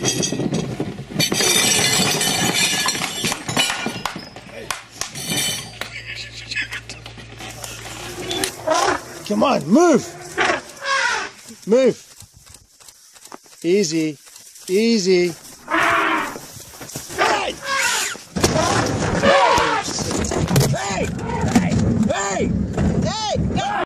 Come on, move. Move. Easy. Easy.